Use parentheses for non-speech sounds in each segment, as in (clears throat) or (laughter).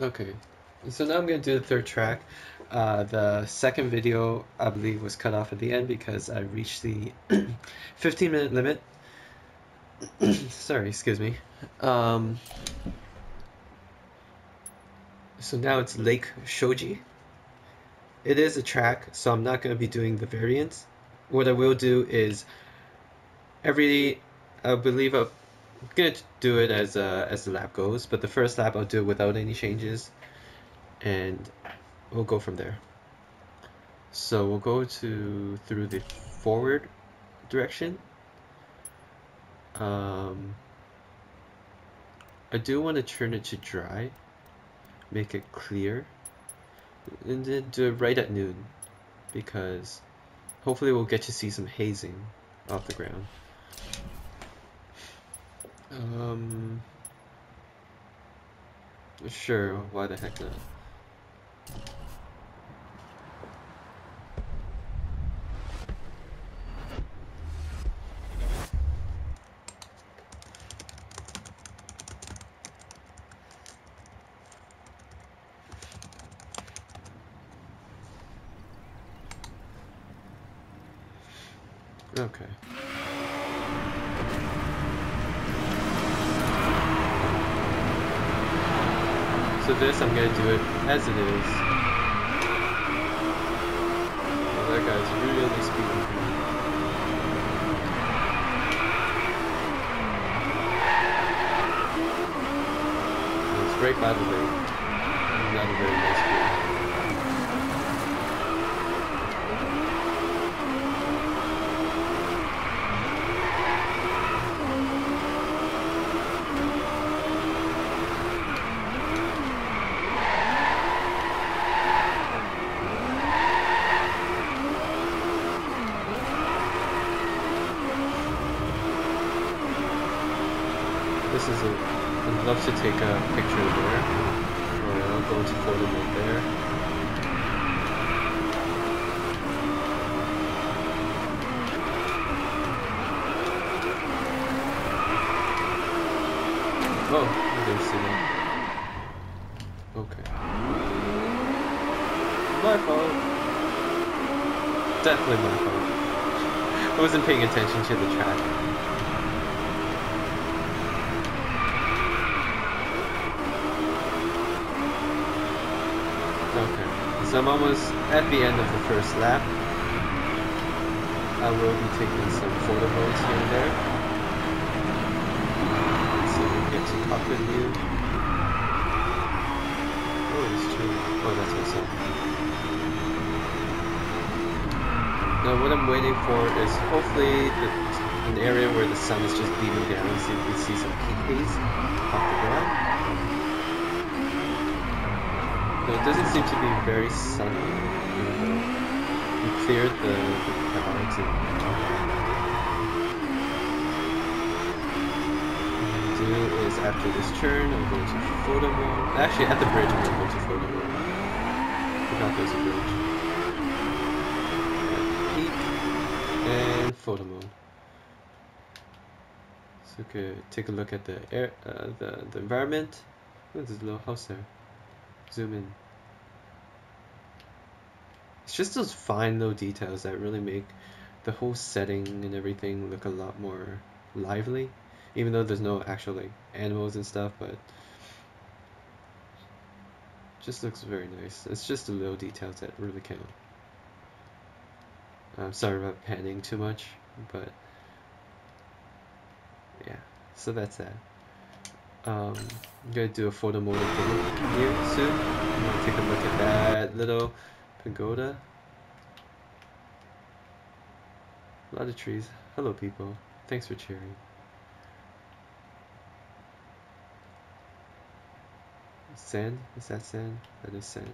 Okay, so now I'm going to do the third track. Uh, the second video, I believe, was cut off at the end because I reached the (clears throat) 15 minute limit. (clears throat) Sorry, excuse me. Um, so now it's Lake Shoji. It is a track, so I'm not going to be doing the variants. What I will do is every, I believe I'm to do it as, uh, as the lap goes, but the first lap I'll do it without any changes and we'll go from there. So we'll go to through the forward direction. Um, I do want to turn it to dry, make it clear, and then do it right at noon because hopefully we'll get to see some hazing off the ground. Um, sure, why the heck not? Okay. So this, I'm gonna do it as it is. Oh, that guy's really speeding. It's right by the lake. Not a very nice view. This is a, I'd love to take a picture there, or I'll go to photo mode there. Oh, I didn't see that. Okay. My fault. Definitely my fault. I wasn't paying attention to the track. Okay, I'm almost at the end of the first lap. I will be taking some photo modes here and there. Let's see if we get to cockpit view. Oh, it's true. Oh, that's myself. Now what I'm waiting for is hopefully the, an area where the sun is just beaming down so you can see some peak haze off the ground. No, it doesn't seem to be very sunny. We cleared the, the clouds and do is after this turn, I'm going to mode. Actually, at the bridge, I'm going to go to mode. Forgot there's a bridge. And photo mode. So we could take a look at the air, uh, the the environment. Oh, there's a little house there zoom in. It's just those fine little details that really make the whole setting and everything look a lot more lively. Even though there's no actual like animals and stuff, but just looks very nice. It's just the little details that really count. I'm sorry about panning too much, but yeah, so that's that. Um, I'm gonna do a photo mode thing here soon. I'm gonna take a look at that little pagoda. A lot of trees. Hello, people. Thanks for cheering. Sand? Is that sand? That is sand.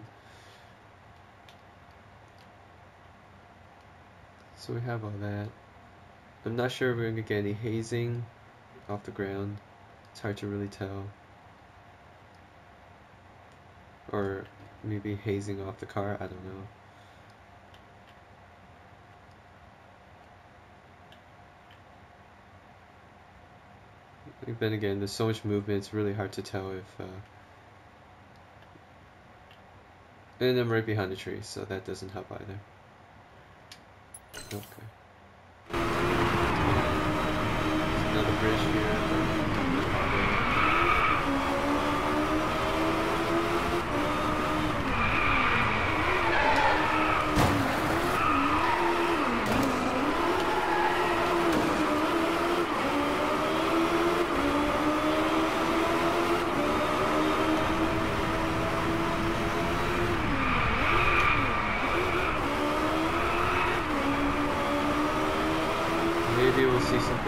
So we have all that. I'm not sure if we're gonna get any hazing off the ground. It's hard to really tell. Or maybe hazing off the car, I don't know. Then again, there's so much movement, it's really hard to tell if uh, And I'm right behind the tree, so that doesn't help either. Okay. There's another bridge here.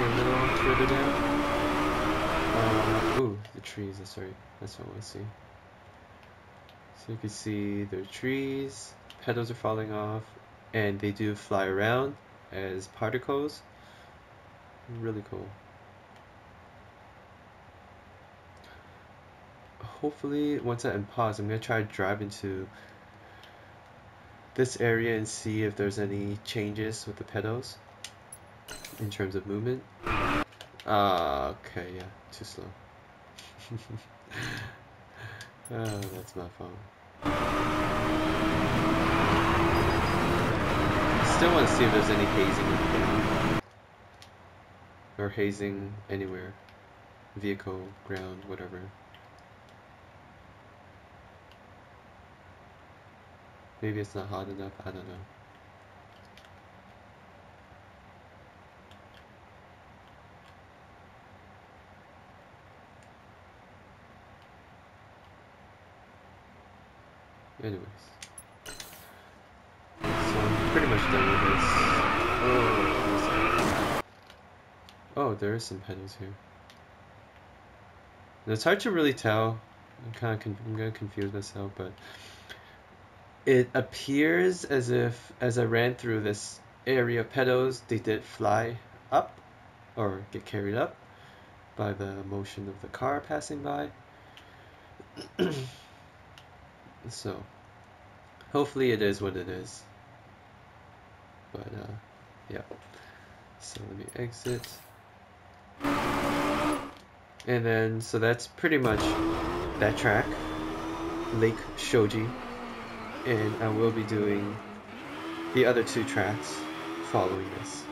A little further down. Uh, ooh, the trees, that's right. That's what I want to see. So you can see the trees, petals are falling off, and they do fly around as particles. Really cool. Hopefully, once I unpause, I'm going to try to drive into this area and see if there's any changes with the petals in terms of movement. Ah, okay, yeah, too slow. oh, (laughs) that's my fault. Still want to see if there's any hazing in the Or hazing anywhere. Vehicle, ground, whatever. Maybe it's not hot enough, I don't know. Anyways. So I'm pretty much done with this. Oh, oh there is some petals here. And it's hard to really tell. I'm kind of I'm gonna confuse myself, but it appears as if as I ran through this area of petals, they did fly up or get carried up by the motion of the car passing by. (clears throat) So, hopefully it is what it is. But, uh, yeah. So let me exit. And then, so that's pretty much that track, Lake Shoji. And I will be doing the other two tracks following this.